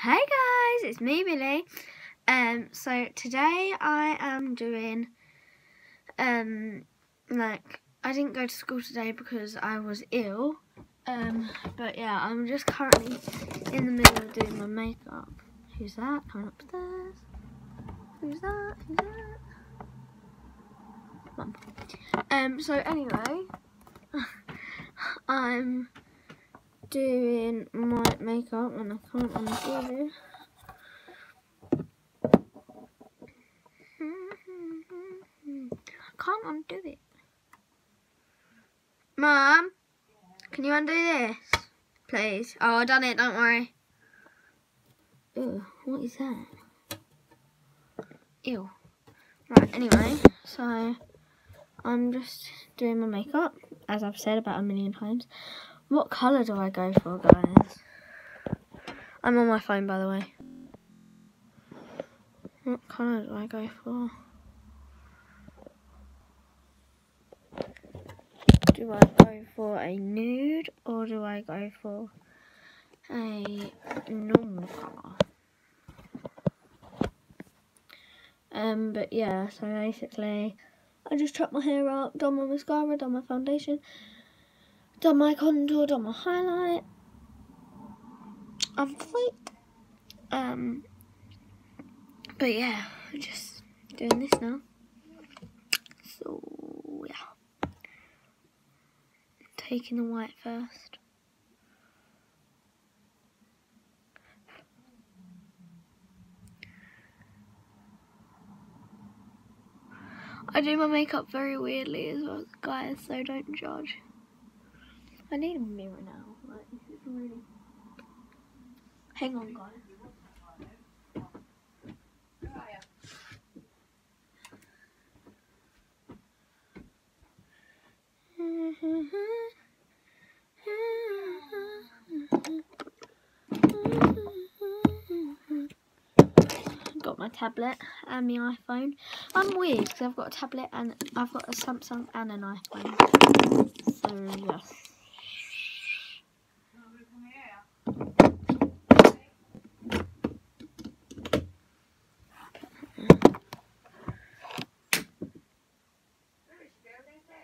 Hey guys, it's me Billie. Um, so today I am doing, um, like I didn't go to school today because I was ill. Um, but yeah, I'm just currently in the middle of doing my makeup. Who's that coming upstairs? Who's that? Who's that? Mum. Um, so anyway, I'm doing my makeup and I can't undo it. I can't undo it. Mum, can you undo this? Please. Oh, I done it, don't worry. Ew, what is that? Ew. Right, anyway, so I'm just doing my makeup, as I've said about a million times. What colour do I go for, guys? I'm on my phone, by the way. What colour do I go for? Do I go for a nude or do I go for a normal colour? Um, but yeah, so basically, I just chopped my hair up, done my mascara, done my foundation, done my contour, done my highlight. I'm complete. Um, but yeah, I'm just doing this now. So yeah, taking the white first. I do my makeup very weirdly as well, guys, so don't judge. I need a mirror now. Like. Hang on, guys. Got my tablet and my iPhone. I'm weird because I've got a tablet and I've got a Samsung and an iPhone. So yes.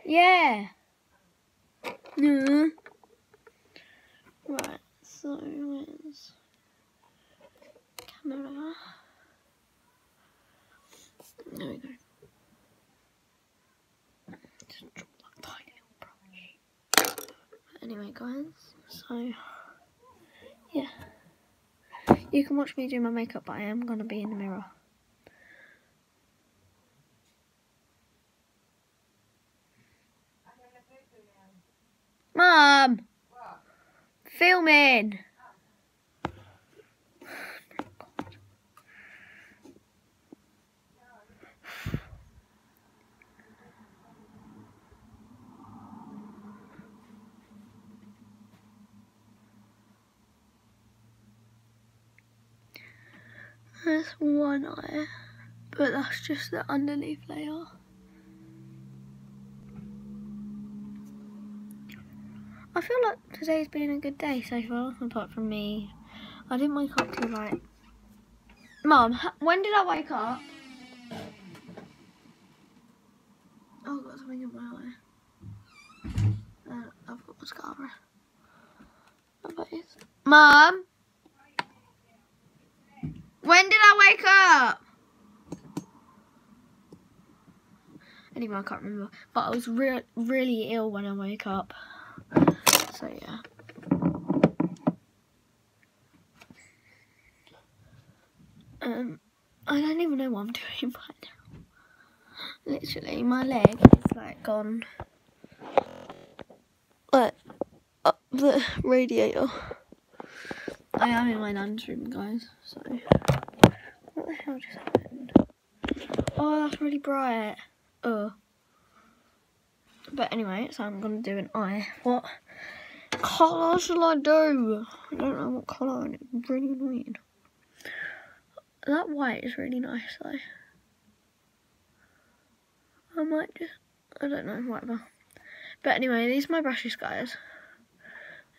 Yeah. No. Right, so where's camera? There we go. Just draw that tiny little brush. Anyway, guys, so yeah. You can watch me do my makeup, but I am to be in the mirror. Mum! Filming! That's one eye, but that's just the underneath layer. I feel like today's been a good day so far, apart from me. I didn't wake up till like... Mum, when did I wake up? Oh, I've got something in my eye. Uh, I've got mascara. Mum? When did I wake up? Anyway, I can't remember. But I was re really ill when I woke up. So yeah. Um, I don't even know what I'm doing right now. Literally, my leg is like gone, like up the radiator. I am in my nan's room, guys. So, what the hell just happened? Oh, that's really bright. Oh. But anyway, so I'm gonna do an eye. What colour should I do? I don't know what colour, and it's really annoying. That white is really nice though. I might just, I don't know, whatever. But anyway, these are my brushes, guys.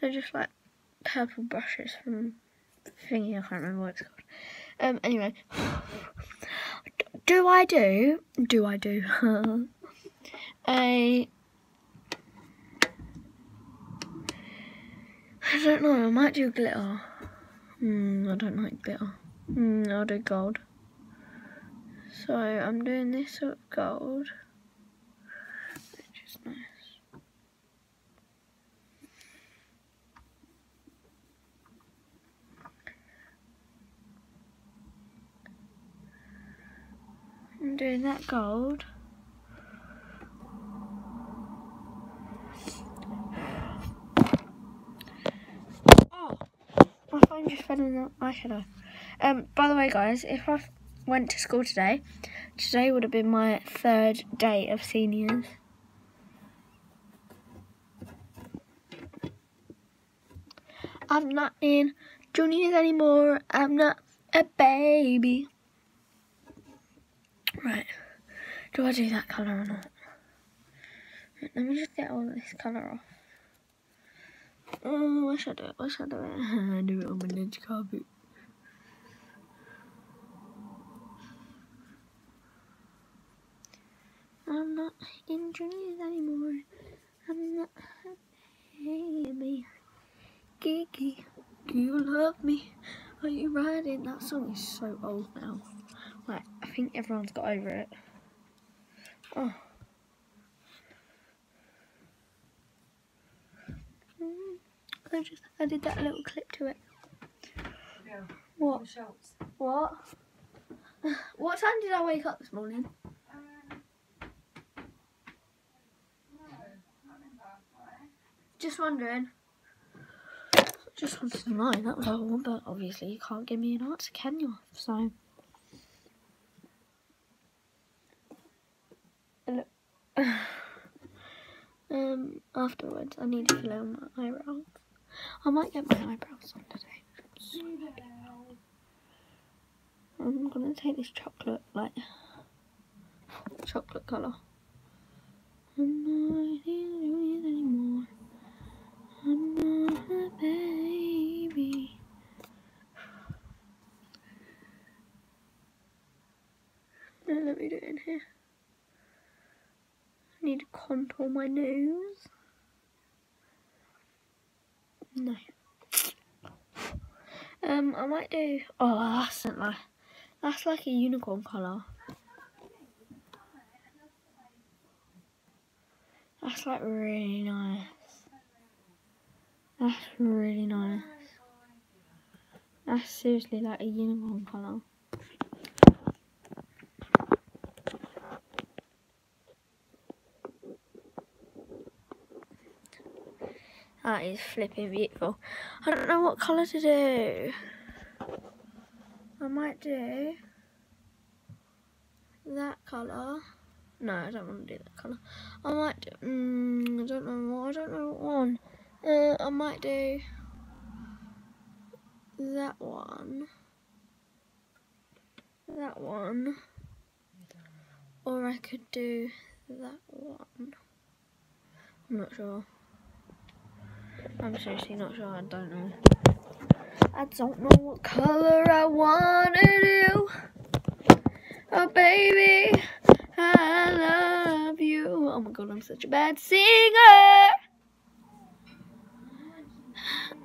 They're just like purple brushes from thingy. I can't remember what it's called. Um. Anyway, do I do? Do I do? a I don't know, I might do glitter. Hmm, I don't like glitter. Hmm, I'll do gold. So I'm doing this with gold, which is nice. I'm doing that gold. Oh, my in the eyeshadow. Um, by the way, guys, if I went to school today, today would have been my third day of seniors. I'm not in juniors anymore. I'm not a baby. Right. Do I do that colour or not? Let me just get all this colour off. Uh, oh, where should I do? Where should I do do it on my lunch carpet. I'm not in dreams anymore. I'm not baby. Kiki, do you love me? Are you riding? That song is so old now. Like, I think everyone's got over it. Oh. Mm, I just added that little clip to it. Yeah. What? What? What time did I wake up this morning? In? Just wondering. Just wanted to know, that was all, but obviously you can't give me an answer, can you? So. Um, afterwards, I need to fill out my eyebrows. I might get my eyebrows on today. I'm gonna take this chocolate, like, chocolate colour. I'm not in it anymore. I'm not a baby. Now let me do it in here. I need to contour my nose. No. Um, I might do. Oh, that's not like. That's like a unicorn colour. That's like really nice. That's really nice. That's seriously like a unicorn colour. That is flipping beautiful. I don't know what colour to do. I might do that colour. No, I don't want to do that colour. I might do, mm, I don't know what, I don't know what one. Uh, I might do that one. That one. Or I could do that one. I'm not sure. I'm seriously not sure, I don't know. I don't know what colour I want to do. Oh baby, I love you. Oh my god, I'm such a bad singer.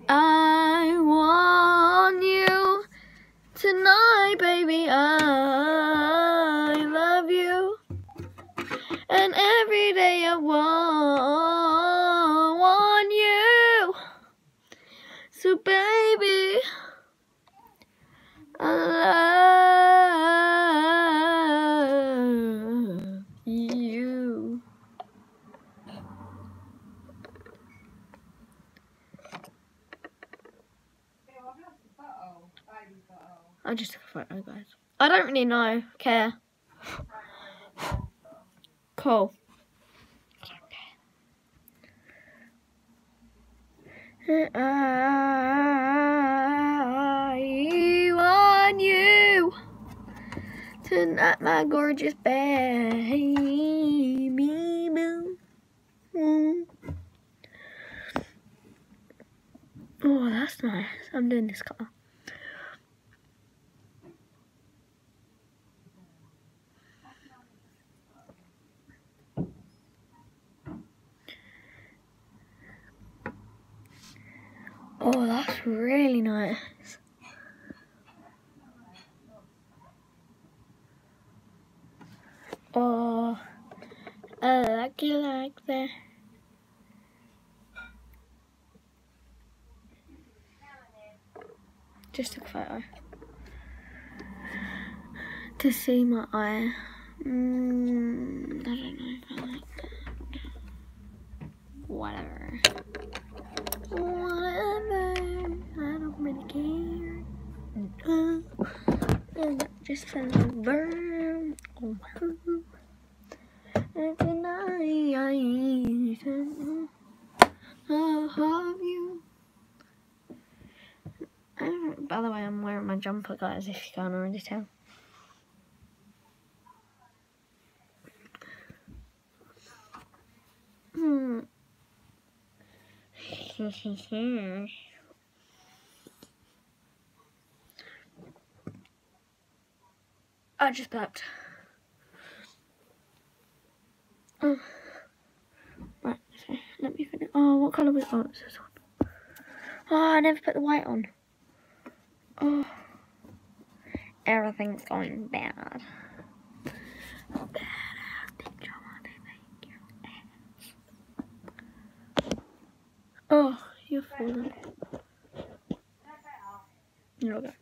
I want you tonight, baby. I love you. And every day I want, want you. So, baby, I love you. I've lost the photo. Baby photo. I just took a photo, guys. I don't really know, care. Cool. I uh, uh. Tonight, my gorgeous baby. Boo. Mm. Oh, that's nice. I'm doing this color. Oh, that's really nice. Oh, I like it like that. Just took a photo. To see my eye. Mm, I don't know if I like that. Whatever. Whatever. I don't really care. Uh, and just over. Oh, and tonight I have you. I By the way, I'm wearing my jumper, guys. If you can't already tell. Hmm. I just burped. Oh. Right, so let me finish. Oh, what colour was oh, this one. Oh, I never put the white on. Oh. Everything's going. Bad acting drama they make your ass. Oh, you're okay.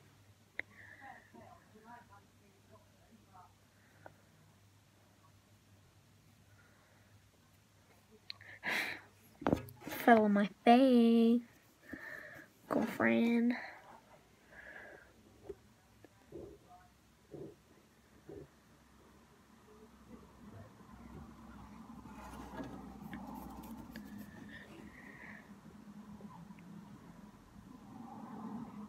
Fell on my face. Girlfriend. I like that color. Where it's dry, I need more ring.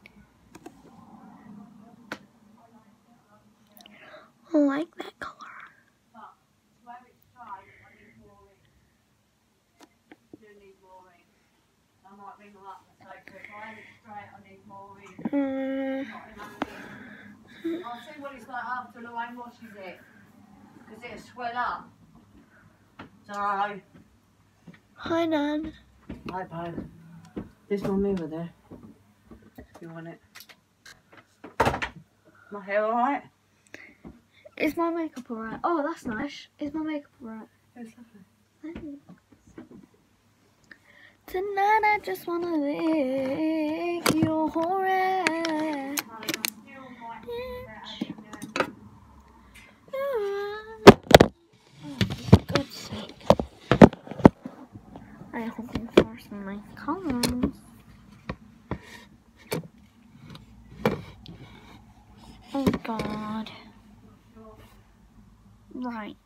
Do need more ring. I might ring them up and say, so if I have it straight, I need more ring. Mm, Not. I'll see what it's like after Lorraine washes it. Because it'll swell up. So, hi, Nan. hi, babe. There's my mirror there. If you want it. My hair alright? Is my makeup alright? Oh, that's nice. Is my makeup alright? It's lovely. Tonight I just wanna lick your ass. Honey, I still might Bitch. get that Oh, for God's sake. Hope you force my colors. Oh God. Right.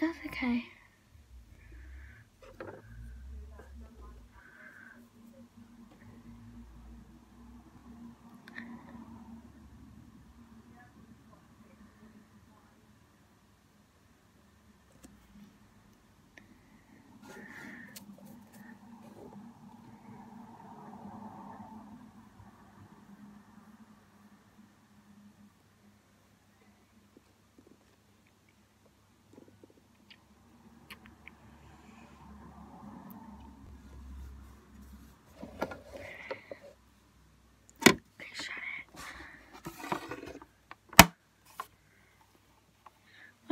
That's okay.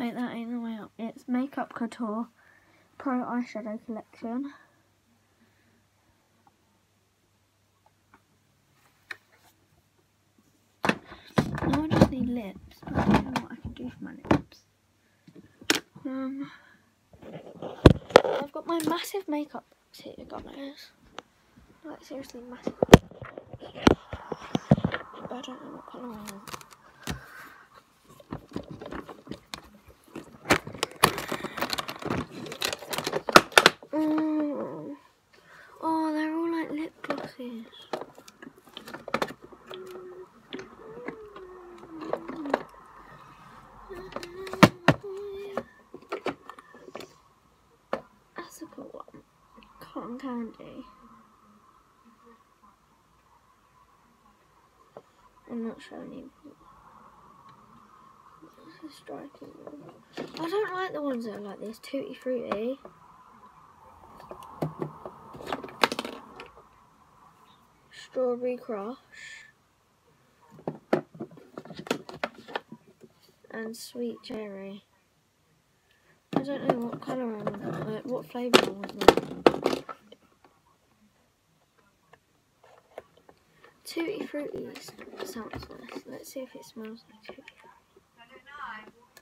Wait, that ain't the way up. It's Makeup Couture Pro Eyeshadow Collection. Now I just need lips. but I don't know what I can do for my lips. Um, I've got my massive makeup box here, guys. Like seriously massive. But I don't know what colour I want. Oh, oh, they're all like lip glosses. That's a good one. Cotton candy. You. a striking. I don't like the ones that are like this, tutti frutti. Strawberry crush. And sweet cherry. I don't know what colour I want, uh, what flavour I want. Tutti frutti sounds nice. Let's see if it smells like tutti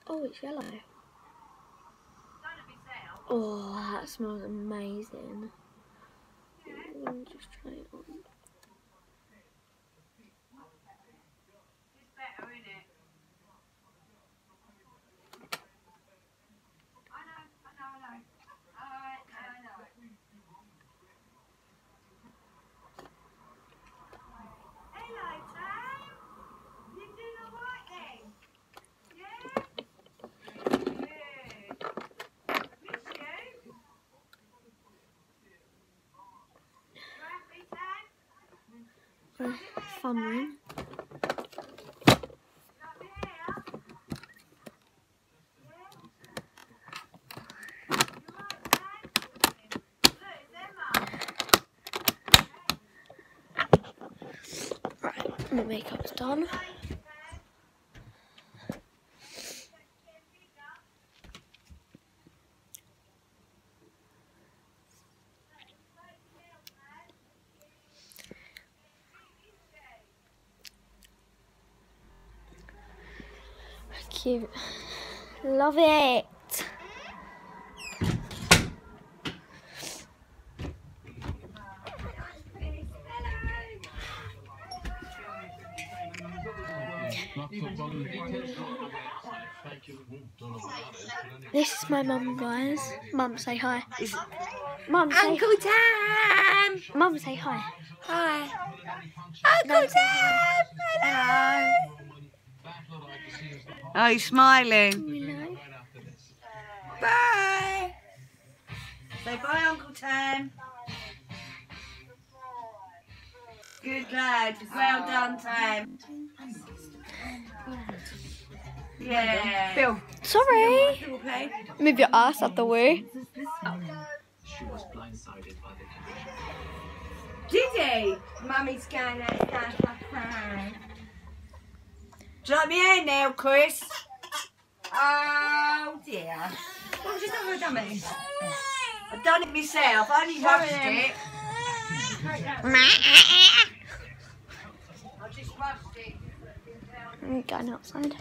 Oh, it's yellow. Oh, that smells amazing. Just try it on. It's better, isn't it? I know, I know, I know. Alright, I know. Hello, Sam. You doing alright then? Yeah? Good. Miss you? You happy, Sam? Here? Right, my makeup's done. Cute. Love it. This is my mum, guys. Mum, say hi. Mum, say Uncle Tam! Mum, say hi. Hi. Mum, Uncle say hi. Tam! Hello. Oh, he's smiling. Hello. Bye. Say bye, Uncle Tam. Good lad. Well done, Tam. Yeah. Bill. Sorry. Move your ass out the way. She was blindsided by the condition. Did he? Mummy's going to down for fun. Do you like now, Chris? Oh dear. What just have I done it? I've done it myself. I only rushed it. I just rushed it. I'm going outside.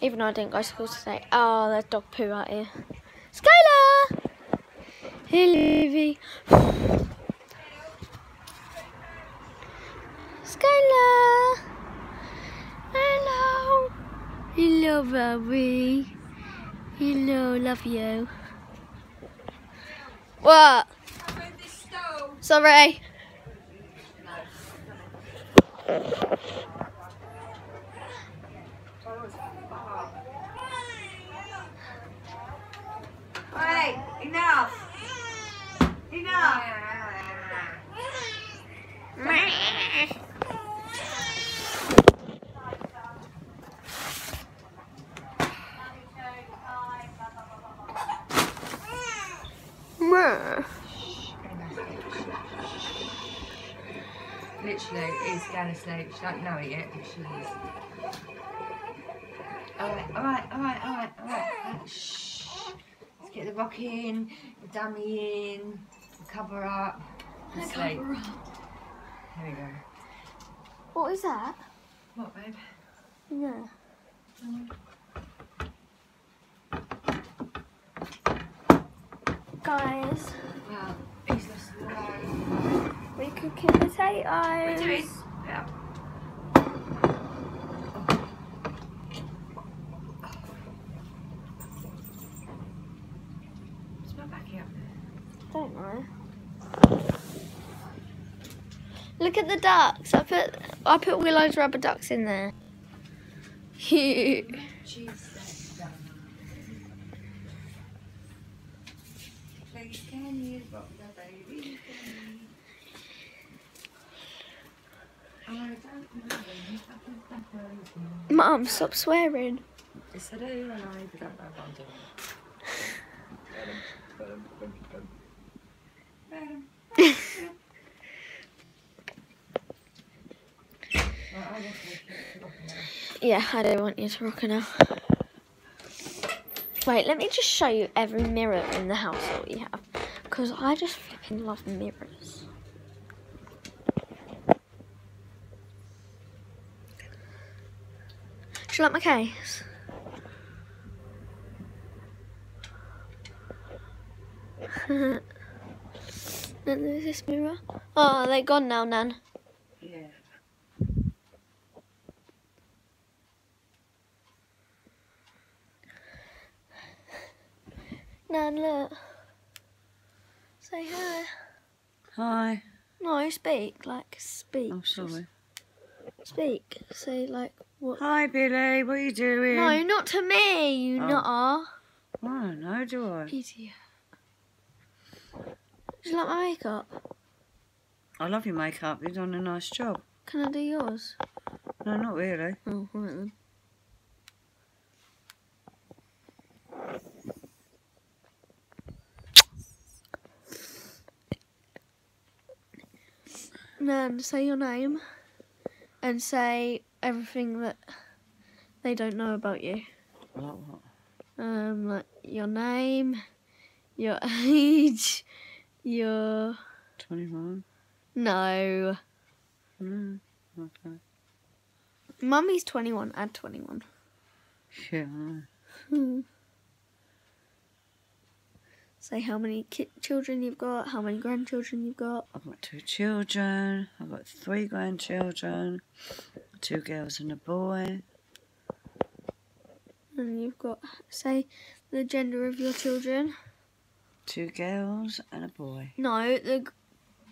Even though I didn't go to school today. Oh, there's dog poo out here. Skylar! Hey, Livy. Skylar! Hello! Hello, Bobby. Hello, love you. What? Sorry. Hey, enough. Enough. Meh. Literally, it's going to sleep. She don't know it yet, but she is. Alright, alright, alright, alright, alright. Shh. Let's get the rock in, the dummy in, the cover up, and sleep. There we go. What is that? What, babe? Yeah. Mm. Guys, Well, he's the load. we're cooking potatoes. It. Yeah. Back here? Don't know. Look at the ducks. I put I put Willow's rubber ducks in there. Done. Please can you rock the baby? I don't know. Mum, stop swearing. I and I'm it. Right, I we should. Yeah, I don't want you to rock now. Wait, let me just show you every mirror in the house that we have. Because I just flipping love mirrors. Do you like my case? Then there's this mirror. Oh, they're gone now, Nan. Yeah. Nan, look. Say hi. Hi. No, speak. Like, speak. Oh, sorry. Speak. Say, like, what? Hi, Billie. What are you doing? No, not to me, you Oh. nutter. I don't know, do I? Idiot. Do you like my makeup? I love your makeup. You've done a nice job. Can I do yours? No, not really. Oh, right then. Nan, say your name and say everything that they don't know about you. Like what? Um, like your name, your age, your 21? no. Mm. Okay. Mummy's twenty-one. Add twenty-one. Yeah. Say how many ki- children you've got, how many grandchildren you've got. I've got two children. I've got three grandchildren. Two girls and a boy. And you've got, say, the gender of your children. Two girls and a boy. No, the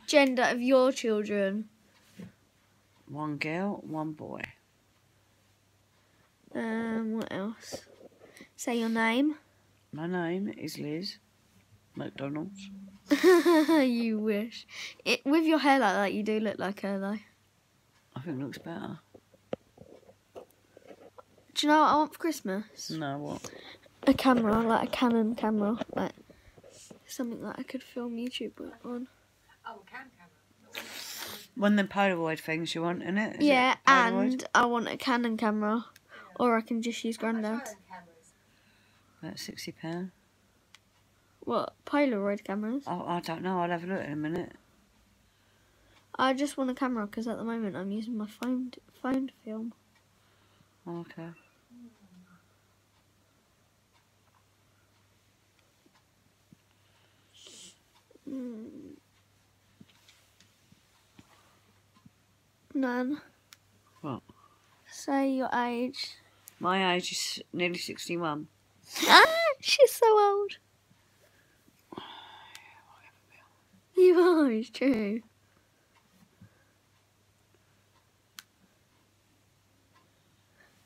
gender of your children. One girl, one boy. Um, what else? Say your name. My name is Liz McDonald's. you wish. It, with your hair like that, you do look like her, though. I think it looks better. Do you know what I want for Christmas? No, what? A camera, like a Canon camera, like something that I could film YouTube with- on. Oh, can camera. One of them Polaroid things you want, in it? Is yeah, it Polaroid? and I want a Canon camera, or I can just use Granddad's. cameras. About sixty pound. What Polaroid cameras? Oh, I don't know. I'll have a look in a minute. I just want a camera because at the moment I'm using my phone phone film. Okay. Mm. Nan. What? Say your age. My age is nearly sixty-one. Ah, she's so old. It's true.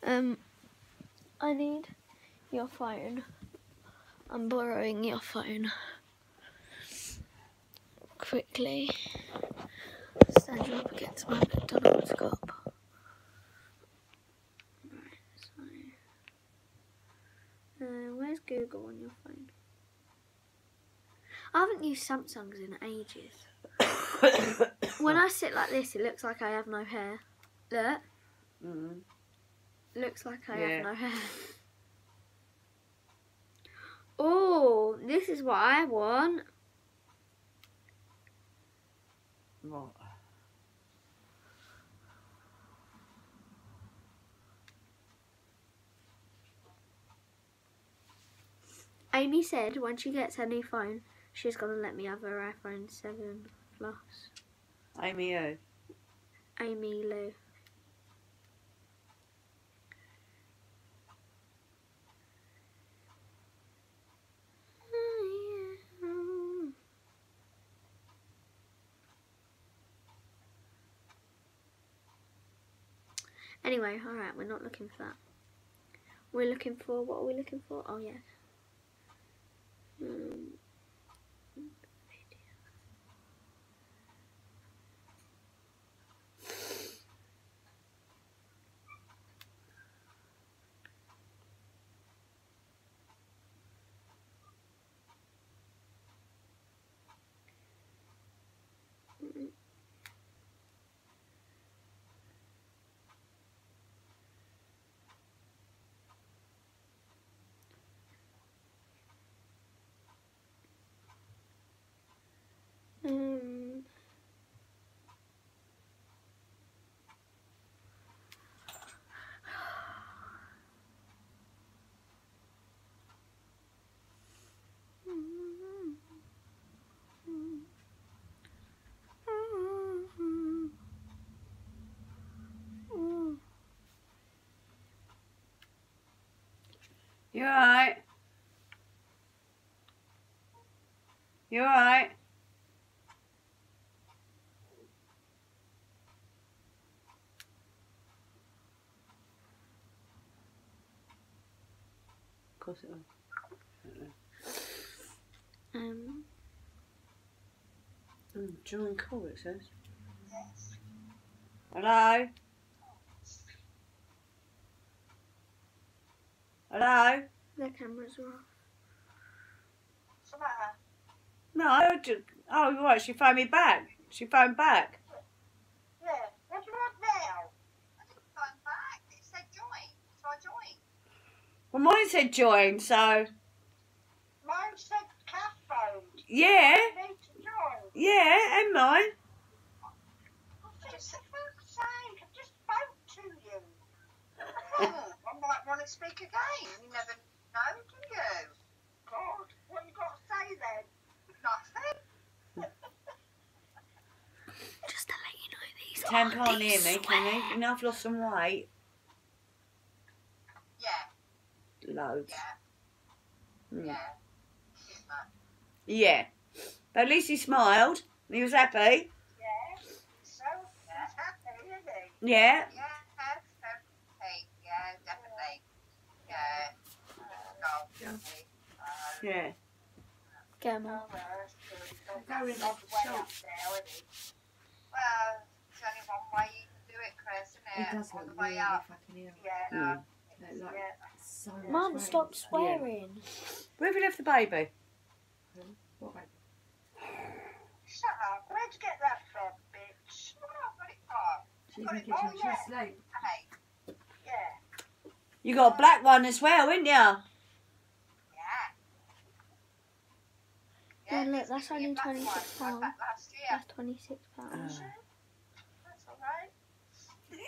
Um, I need your phone. I'm borrowing your phone. Quickly. Stand you up against my McDonald's cup. Uh, where's Google on your phone? I haven't used Samsung's in ages. When I sit like this, it looks like I have no hair. Look, Mm. looks like I Yeah. have no hair. Oh, this is what I want. What? Amy said when she gets her new phone, she's gonna let me have her iPhone 7 Plus. Amy who? Amy Lou. Anyway, alright, we're not looking for that. We're looking for, what are we looking for? Oh, yeah. Um, You alright? You alright? Of course it will. Um, Mm, join call it says. Hello? Hello? the cameras are off. What's the matter? No, I ju- oh right, she phoned me back. She phoned back. Yeah. What do you want now? I didn't phone back. It said join. So I joined. Well mine said join, so Mine said Kath phoned. yeah, You need to join. yeah, and mine. Just for fuck's sake, I just spoke to you. I might want to speak again. You never know, do you? God, what you got to say then? Nothing. Just to let you know these Tam are can't they hear me, can swear. he? You know I've lost some weight. Yeah, Loads. yeah, Mm. yeah. Yeah. But at least he smiled. He was happy. Yeah. So happy, isn't he? Yeah. Yeah, definitely. Yeah, definitely. Yeah. Yeah. Get 'em off. well, that's good. He's on Going off the up now, isn't he? Well, there's only one way you can do it, Chris, isn't He it? does look really fucking ill. Yeah. Mm. Like, yeah. so much Mum, stop swearing. Where have you left the baby? What, babe? Shut up. Where'd you get that from, bitch? I've got it from. She's in it- the kitchen. oh, yeah. She's asleep. Hey. Yeah. You got a black one as well, didn't you? Yeah. Yeah, look, that's only 26 pounds. had that last year. That's twenty-six pounds. Ah. That's alright.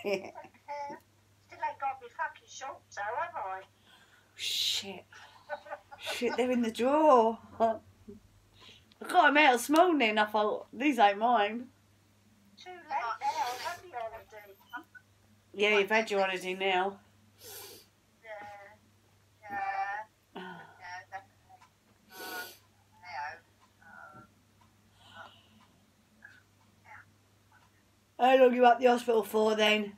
Uh, Still ain't got me fucking shorts, though, have I? Shit. Shit, they're in the drawer. I got them out this morning. I thought, these ain't mine. Too late now. I've had the holiday. Yeah, you've had your holiday now. Yeah. Yeah. Yeah, definitely. Um, you know, um, How long you at the hospital for then?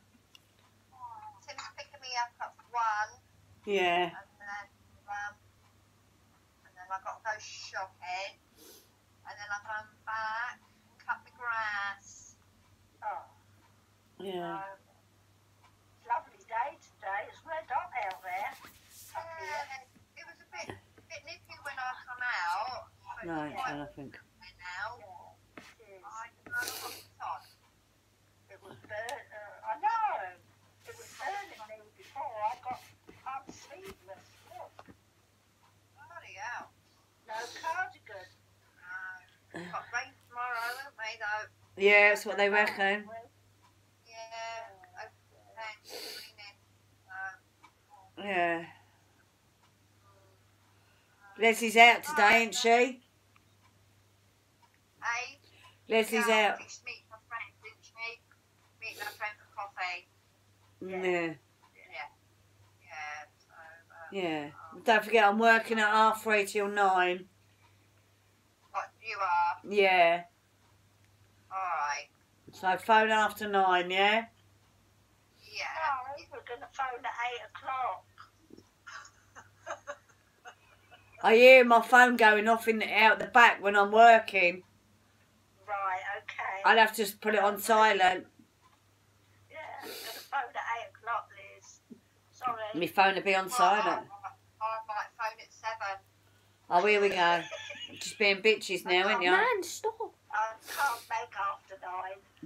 Tim's picking me up at one, Yeah. and then um, and then I got to go shopping, and then I come back and cut the grass. Oh, Yeah. um, lovely day today. It's red hot out there. Yeah, it was a bit bit nippy when I come out. but No, it's quite I think. now. I don't know what's on. It was burn. Uh, I know. It was burning me before I got up sleeveless. Look. Bloody hell. No cardigan. No. Got rain tomorrow, haven't we, though? Yeah, that's what they reckon. Yeah. Yeah. Leslie's out today, ain't she? hey. Leslie's yeah, out. Fixed meet my friend, didn't she? Meeting her friend for coffee. Yeah. Yeah. Yeah. So, um, Yeah. Don't forget, I'm working at half three till nine. what you are. Yeah. Alright. So phone after nine, yeah? Yeah. No, we're going to phone at 8 o'clock. I hear my phone going off in the, out the back when I'm working. Right, okay. I'd have to just put it on silent. Yeah, I'm going to phone at 8 o'clock, Liz. Sorry. My phone will be on silent. I, I might phone at 7. Oh, here we go. Just being bitches now, ain't you? Man, stop. I can't make after 9.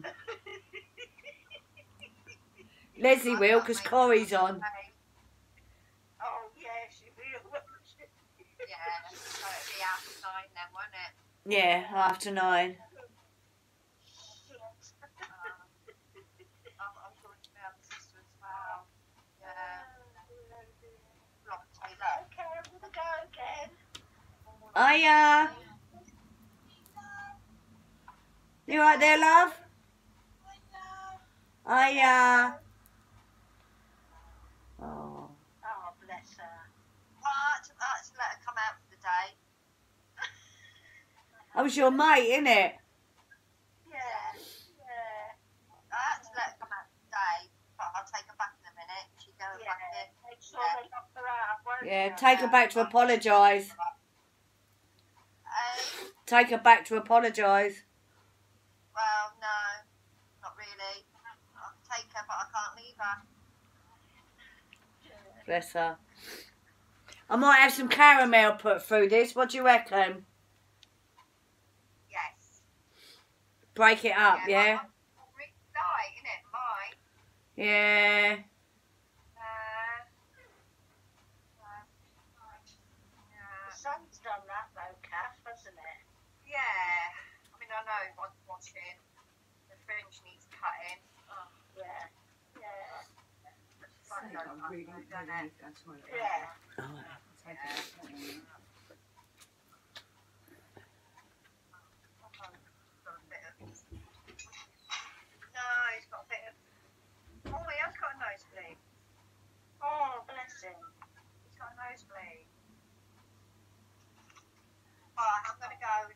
Leslie will, because Corey's on. Oh, yeah, she will. yeah, so it'll be after 9 then, won't it? Yeah, after nine. Shit. Um, I'm, I'm talking Hiya. Oh. Oh, bless her. Well, that's let her come out for the day. I was your mate, innit? Yeah, yeah. Let her come out for the day, but I'll take her back in a minute. Yeah. yeah. Yeah, take her back to apologise. Um, take her back to apologise. I can't leave her. Bless her. I might have some caramel put through this. What do you reckon? Yes. Break it up, yeah? I'm, I'm really tight, innit? Mine. Yeah. Uh, The sun's done that though, Kath, hasn't it? yeah. I mean, I know what's washing. The fringe needs cutting. Oh, yeah. Yeah. I Say, don't I'm know, really, I've it. need go. Yeah. Oh. No, he's got a bit of. Oh, he has got a nosebleed. Oh, bless him. He's got a nosebleed. Alright, I'm gonna go.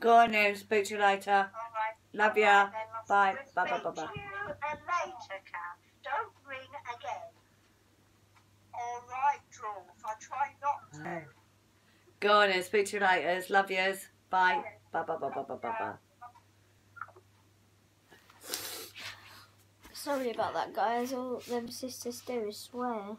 Go on. Speak to you later. Alright. Love ya. Alright, then, I'll Bye. Bye, bye, to bye, bye. And later. Don't ring again. Alright, Drawls. I try not ah. to. Go on then. Speak to you later. Love yous. Bye. Bye, bye, bye, bye, bye, bye, bye. Sorry about that, guys. All them sisters do is swear.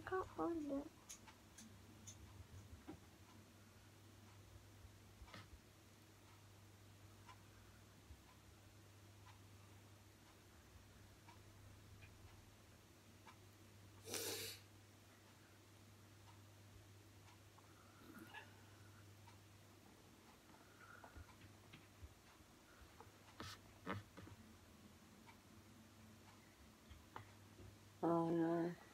I can't find it. Oh, no.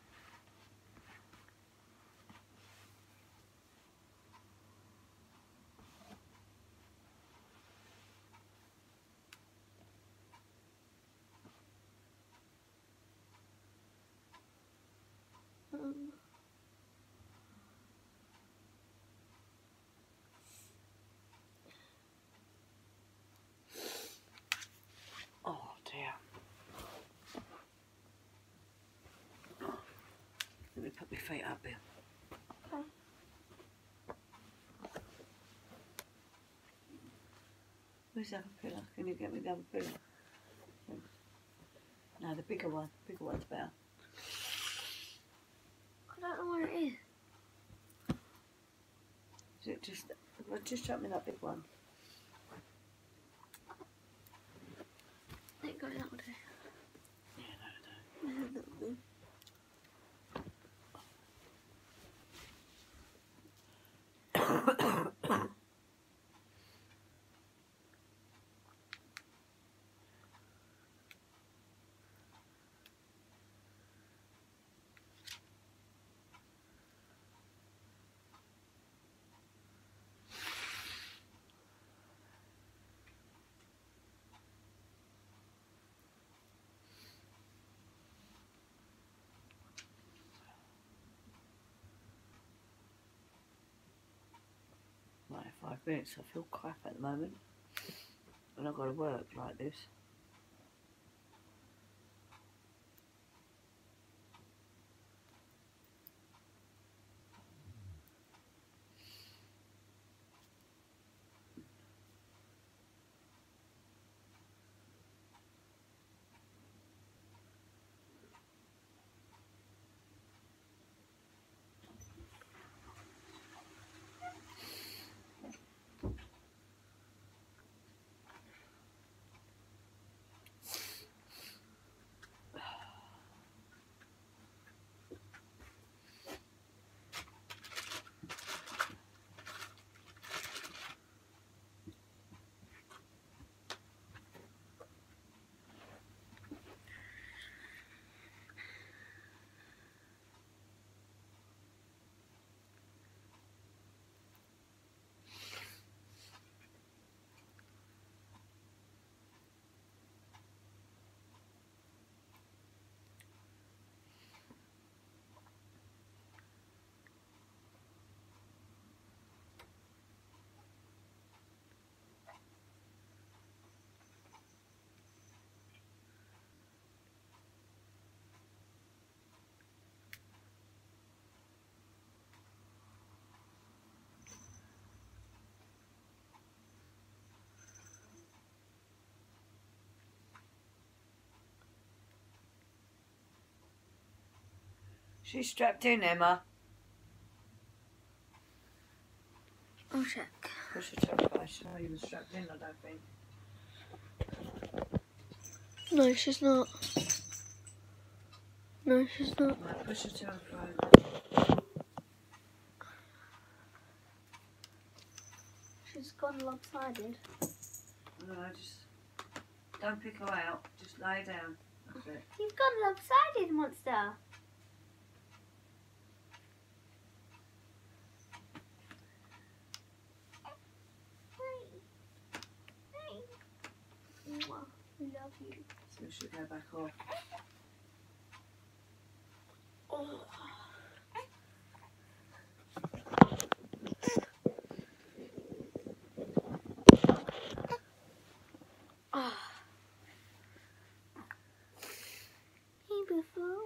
Oh, dear. Let me put my feet up here. Okay. Where's the other pillow? Can you get me the other pillow? No, the bigger one. The Bigger one's better. I don't know where it is. Is it just, well, just show me that big one. Let it go that way. Yeah, no, no. Right, five minutes. I feel crap at the moment. And I've got to work like this. She's strapped in, Emma. I'll check. Push her to the She's not even strapped in, I don't think. No, she's not. No, she's not. Right, push her to the. She's gone lopsided. No, just don't pick her out. Just lay down. That's it. You've gone lopsided, monster. Love you. We should go back off. Oh. Ah. Hey, Buffalo.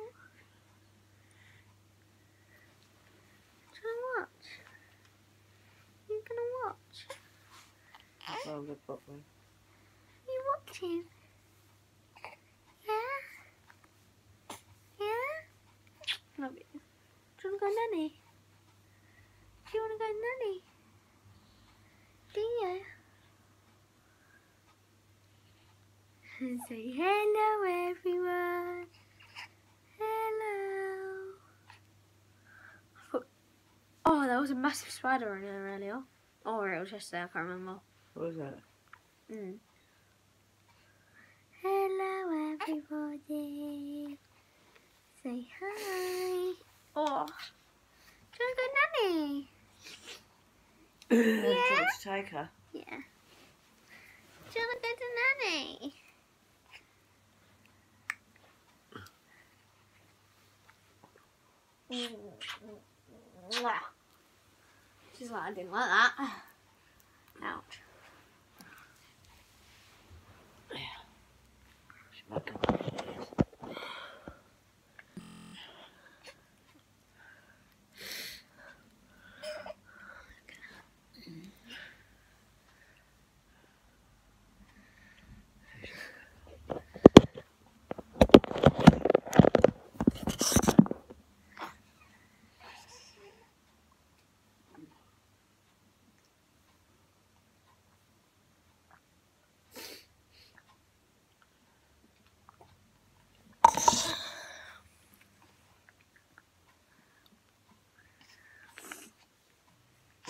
To watch. You're gonna watch? Oh, good properly. You watching? Yeah? Yeah? Love you. Do you wanna go nanny? Do you wanna go nanny? Do you? Say hello everyone. Hello. Thought- Oh, there was a massive spider in there earlier. Or it was yesterday, I can't remember. What was that? Mm. Hello, everybody. Say hi. Oh, do you want to go nanny? Do you want to take her? Yeah. Do you want to go to nanny? She's like, I didn't like that. Ouch.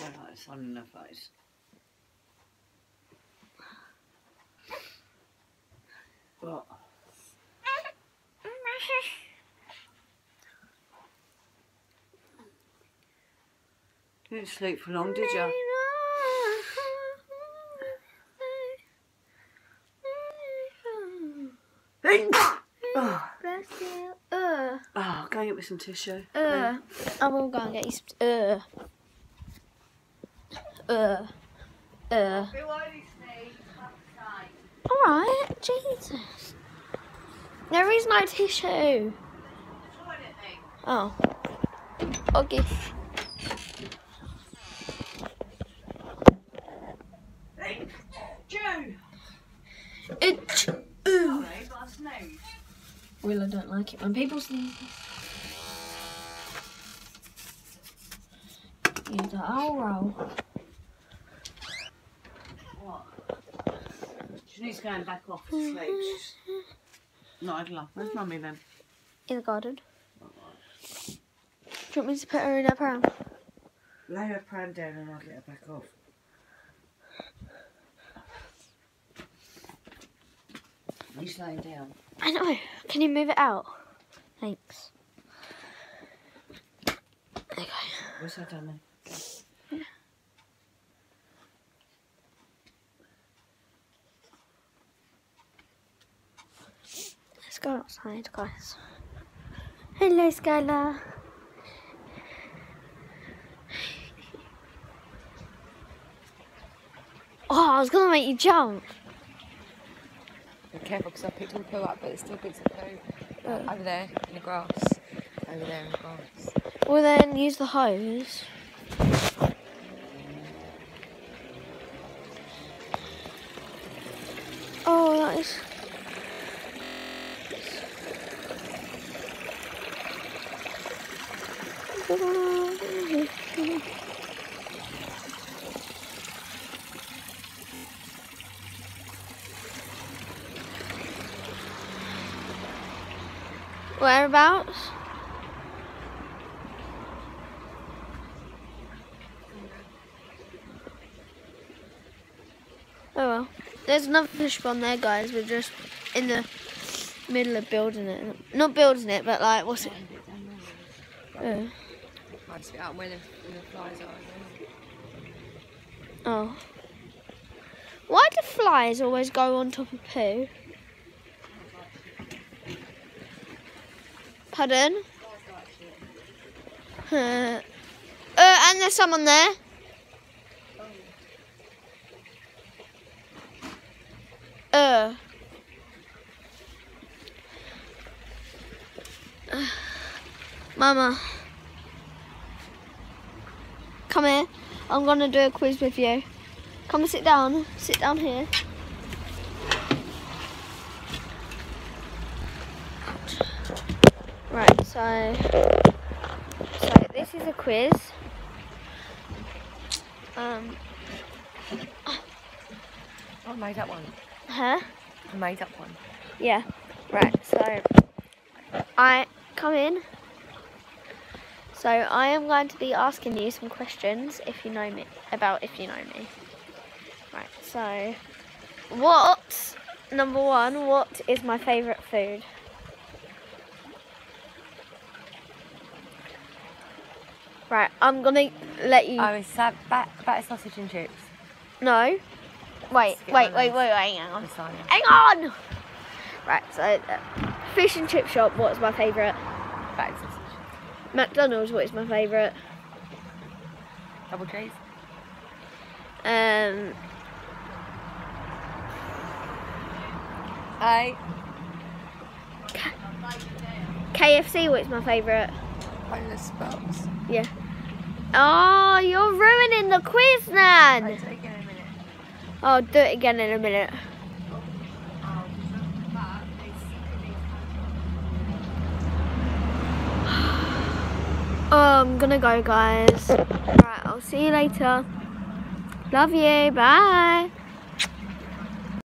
Yeah, like sun in her face. What? You didn't sleep for long, did you? oh. Uh, oh, go and get me some tissue. uh. I will go and get you some. Uh. Uh. Uh. Alright, Jesus. There is no tissue. Oh. Okay. Joe! Itch. Ooh. Sorry, I. Don't like it when people sneeze. Use the whole roll. She needs going back off to sleep. She's not had enough. Where's mummy then? In the garden. Do you want me to put her in her pram? Lay her pram down and I'll get her back off. He's laying down. I know. Can you move it out? Thanks. Okay. Where's her dummy? Let's go outside, guys. Hello, Skylar. Oh, I was gonna make you jump. Be careful because I picked all the poo up, but it still bits of poo uh, over there in the grass. Over there in the grass. Well, then use the hose. Oh, that is. Whereabouts? Oh well. There's another fish pond there, guys. We're just in the middle of building it. Not building it, but like, what's it? Oh. Out where the, the flies are. oh. Why do flies always go on top of poo? Pardon? Uh, and there's someone there. Uh. Mama. Come here. I'm gonna do a quiz with you. Come and sit down. Sit down here. Right, so so this is a quiz. Um I made up one. huh? I made up one. Yeah. Right, so I come in. So I am going to be asking you some questions if you know me about if you know me. Right, so what number one, what is my favourite food? Right, I'm gonna let you Oh, it's that bat, batter sausage and chips. No. Wait, wait, wait, wait, wait, hang on. Hang on! Right, so uh, fish and chip shop, what's my favourite? Sausage. McDonald's, what is my favourite? Double cheese. Um, Aye. KFC, what's my favourite? Boneless sprouts. Yeah. Oh, you're ruining the quiz, Nan! I'll take it in a minute. I'll do it again in a minute. Oh, I'm gonna go, guys. Right, I'll see you later. Love you. Bye.